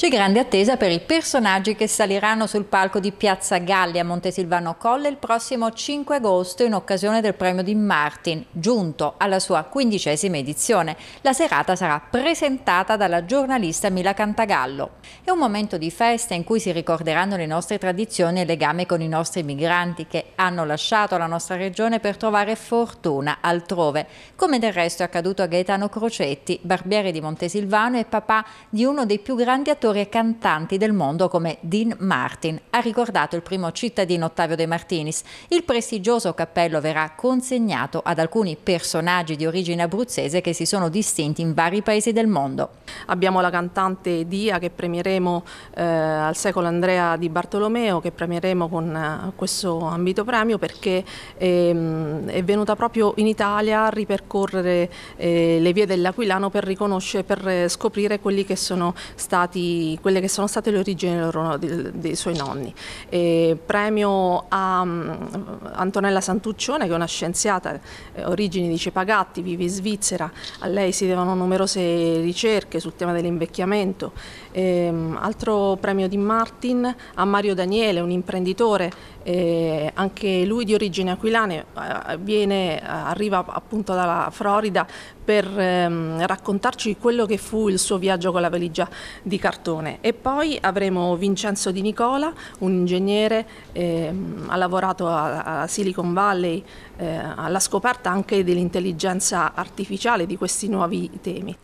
C'è grande attesa per i personaggi che saliranno sul palco di Piazza Galli a Montesilvano Colle il prossimo 5 agosto in occasione del premio di Martin, giunto alla sua quindicesima edizione. La serata sarà presentata dalla giornalista Mila Cantagallo. È un momento di festa in cui si ricorderanno le nostre tradizioni e legame con i nostri migranti che hanno lasciato la nostra regione per trovare fortuna altrove, come del resto è accaduto a Gaetano Crocetti, barbiere di Montesilvano e papà di uno dei più grandi attori attori e cantanti del mondo come Dean Martin, ha ricordato il primo cittadino Ottavio De Martinis. Il prestigioso cappello verrà consegnato ad alcuni personaggi di origine abruzzese che si sono distinti in vari paesi del mondo. Abbiamo la cantante Dia che premieremo eh, al secolo Andrea di Bartolomeo, che premieremo con eh, questo ambito premio perché ehm, è venuta proprio in Italia a ripercorrere eh, le vie dell'Aquilano per riconoscere, per scoprire quelli che sono stati quelle che sono state le origini loro, dei, dei, suoi nonni. E premio a um, Antonella Santuccione che è una scienziata, eh, origini di Cepagatti, vive in Svizzera, a lei si devono numerose ricerche sul tema dell'invecchiamento. Um, altro premio di Martin a Mario Daniele, un imprenditore, eh, anche lui di origine aquilane, eh, viene, arriva appunto dalla Florida per ehm, raccontarci quello che fu il suo viaggio con la valigia di cartone. E poi avremo Vincenzo Di Nicola, un ingegnere, ehm, ha lavorato a, a Silicon Valley eh, alla scoperta anche dell'intelligenza artificiale di questi nuovi temi.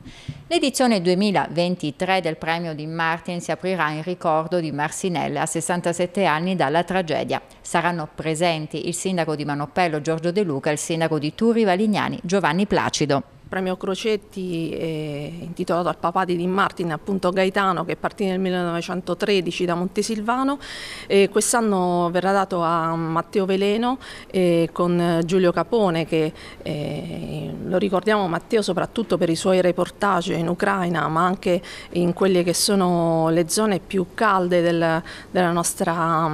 L'edizione 2023 del premio di Martin si aprirà in ricordo di Marsinelle a 67 anni dalla tragedia. Saranno presenti il sindaco di Manopello Giorgio De Luca e il sindaco di Turi Valignani Giovanni Placido premio Crocetti eh, intitolato al papà di Dean Martin, appunto Gaetano, che partì nel 1913 da Montesilvano. Eh, quest'anno verrà dato a Matteo Veleno eh, con Giulio Capone, che eh, lo ricordiamo Matteo soprattutto per i suoi reportage in Ucraina, ma anche in quelle che sono le zone più calde del, della, nostra,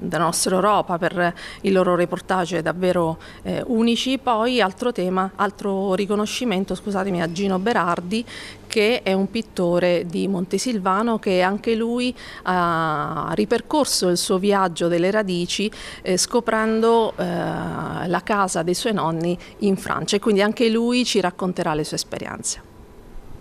della, nostra, Europa, per i loro reportage davvero eh, unici. Poi altro tema, altro riconoscimento riconoscimento scusatemi, a Gino Berardi che è un pittore di Montesilvano che anche lui ha ripercorso il suo viaggio delle radici eh, scoprendo eh, la casa dei suoi nonni in Francia e quindi anche lui ci racconterà le sue esperienze.